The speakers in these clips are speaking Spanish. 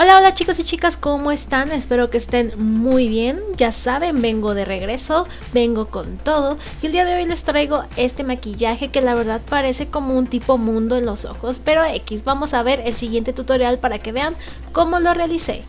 Hola, hola chicos y chicas, ¿cómo están? Espero que estén muy bien. Ya saben, vengo de regreso, vengo con todo. Y el día de hoy les traigo este maquillaje que la verdad parece como un tipo mundo en los ojos. Pero X, vamos a ver el siguiente tutorial para que vean cómo lo realicé.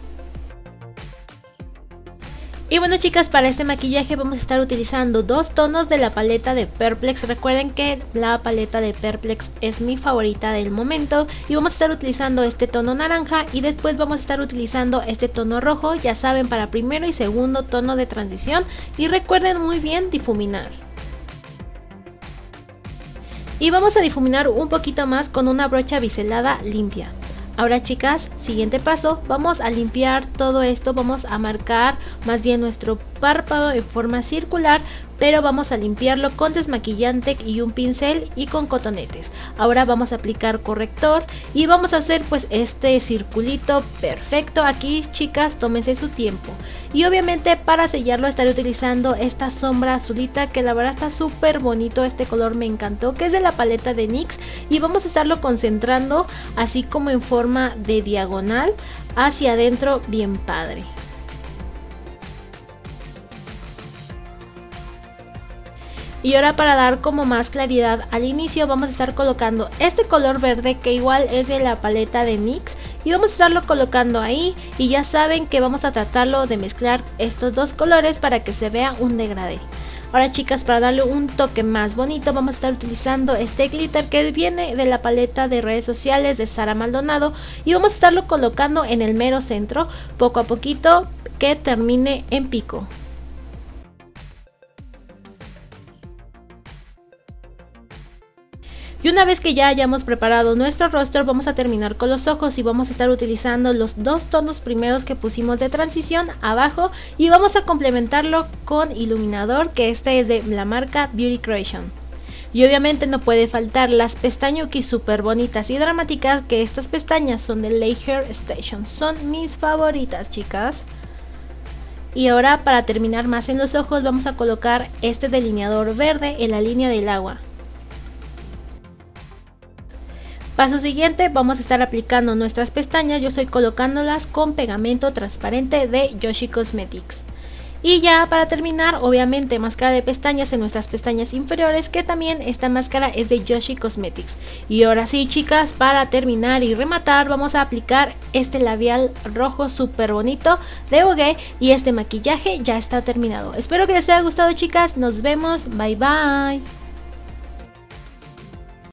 Y bueno chicas, para este maquillaje vamos a estar utilizando dos tonos de la paleta de Perplex. Recuerden que la paleta de Perplex es mi favorita del momento. Y vamos a estar utilizando este tono naranja y después vamos a estar utilizando este tono rojo. Ya saben, para primero y segundo tono de transición. Y recuerden muy bien difuminar. Y vamos a difuminar un poquito más con una brocha biselada limpia. Ahora chicas, siguiente paso, vamos a limpiar todo esto, vamos a marcar más bien nuestro párpado en forma circular pero vamos a limpiarlo con desmaquillante y un pincel y con cotonetes. Ahora vamos a aplicar corrector y vamos a hacer pues este circulito perfecto. Aquí chicas, tómense su tiempo. Y obviamente para sellarlo estaré utilizando esta sombra azulita que la verdad está súper bonito. Este color me encantó, que es de la paleta de NYX. Y vamos a estarlo concentrando así como en forma de diagonal hacia adentro bien padre. Y ahora para dar como más claridad al inicio vamos a estar colocando este color verde que igual es de la paleta de NYX y vamos a estarlo colocando ahí y ya saben que vamos a tratarlo de mezclar estos dos colores para que se vea un degradé. Ahora chicas para darle un toque más bonito vamos a estar utilizando este glitter que viene de la paleta de redes sociales de Sara Maldonado y vamos a estarlo colocando en el mero centro poco a poquito que termine en pico. Y una vez que ya hayamos preparado nuestro rostro vamos a terminar con los ojos y vamos a estar utilizando los dos tonos primeros que pusimos de transición abajo y vamos a complementarlo con iluminador que este es de la marca Beauty Creation. Y obviamente no puede faltar las pestañuki súper bonitas y dramáticas que estas pestañas son de Lay Hair Station. Son mis favoritas chicas. Y ahora para terminar más en los ojos vamos a colocar este delineador verde en la línea del agua. Paso siguiente, vamos a estar aplicando nuestras pestañas, yo estoy colocándolas con pegamento transparente de Yoshi Cosmetics. Y ya para terminar, obviamente máscara de pestañas en nuestras pestañas inferiores, que también esta máscara es de Yoshi Cosmetics. Y ahora sí chicas, para terminar y rematar, vamos a aplicar este labial rojo súper bonito de Vogue y este maquillaje ya está terminado. Espero que les haya gustado chicas, nos vemos, bye bye.